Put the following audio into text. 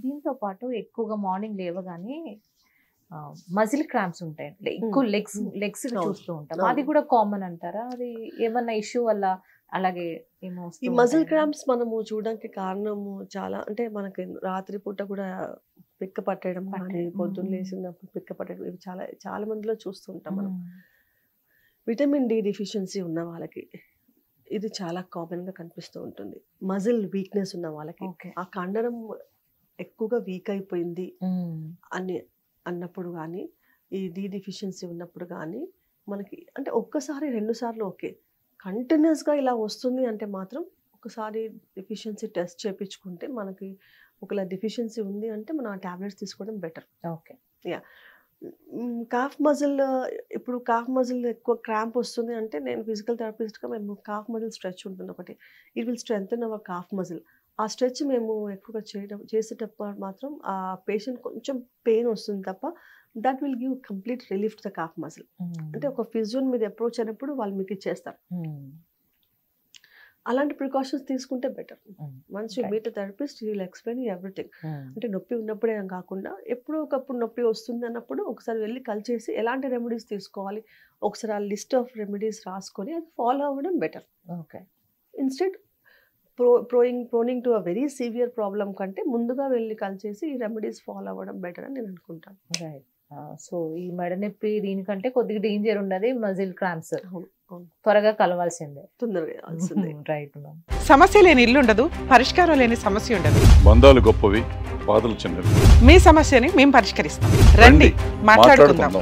దీంతో పాటు ఎక్కువగా మార్నింగ్ లేవగానే మజిల్ క్రాంప్స్ ఉంటాయి ఎక్కువ లెగ్స్ లెగ్స్. చూస్తూ ఉంటాం. అది కూడా కామన్ అంటారా అది ఏమన్నా ఇష్యూ వల్ల అలాగే ఏమో ఈ మజిల్? క్రాంప్స్ మనము చూడడానికి కారణము చాలా అంటే మనకి రాత్రి పూట కూడా పిక్క పట్టడం కానీ. పొద్దున్న. లేచినప్పుడు పిక్క పట్టడం ఇవి చాలా చాలా మందిలో చూస్తుంటాం మనం మ్మ్. విటమిన్ డి డిఫిషియన్సీ ఉన్న వాళ్ళకి ఇది చాలా కామన్గా కనిపిస్తూ ఉంటుంది మజిల్ వీక్నెస్ ఉన్న వాళ్ళకి ఆ కండరం ఎక్కువగా వీక్ అయిపోయింది. అని అన్నప్పుడు కానీ ఈ డి డిఫిషియన్సీ ఉన్నప్పుడు కానీ మనకి అంటే ఒక్కసారి రెండు సార్లు ఓకే. కంటిన్యూస్గా ఇలా వస్తుంది అంటే మాత్రం ఒకసారి డిఫిషియన్సీ టెస్ట్ చేయించుకుంటే మనకి ఒకవేళ డిఫిషియన్సీ ఉంది అంటే మనం ఆ ట్యాబ్లెట్స్ తీసుకోవడం బెటర్ ఓకే. కాఫ్ మజిల్ ఇప్పుడు కాఫ్ మజిల్ ఎక్కువ క్రాంప్ వస్తుంది అంటే నేను ఫిజికల్ థెరపిస్ట్గా మేము కాఫ్ మజిల్ స్ట్రెచ్ ఉంటుంది ఒకటి. It will strengthen our calf muscle ఆ స్ట్రెచ్ మేము ఎక్కువగా చేయడం చేసేటప్పుడు మాత్రం ఆ పేషెంట్ కొంచెం పెయిన్ వస్తుంది తప్ప that will give complete relief the calf muscle. అంటే ఒక ఫిజియోన్ మీద అప్రోచ్ అయినప్పుడు వాళ్ళు మీకు ఇచ్చేస్తారు. అలాంటి ప్రికాషన్స్ తీసుకుంటే better. Once you. Meet therapist you will explain everything అంటే నొప్పి ఉన్నప్పుడే కాకుండా ఎప్పుడో ఒకప్పుడు నొప్పి వస్తుంది అన్నప్పుడు ఒకసారి వెళ్ళి కలిసేసి ఎలాంటి రెమెడీస్ తీసుకోవాలి? ఒకసారి ఆ లిస్ట్ ఆఫ్ రెమెడీస్ రాసుకొని అది ఫాలో అవ్వడం better okay instead pro ప్రోయింగ్ proning to a very severe problem కంటే ముందుగా వెళ్ళి కలిసేసి ఈ రెమెడీస్ ఫాలో అవ్వడం బెటర్ అని నేను అనుకుంటాను. రైట్ సో ఈ మెడ నొప్పి దీనికంటే కొద్దిగా డేంజర్ ఉన్నది మజిల్ క్రాంప్స్ త్వరగా కలవాల్సిందే. తొందరగా రైట్ సమస్య లేని ఇల్లు ఉండదు పరిష్కారం లేని సమస్య ఉండదు. బంధాలు గొప్పవి బాధలు చిన్నవి. మీ సమస్యని మేము పరిష్కరిస్తాం. రండి మాట్లాడుకుందాం.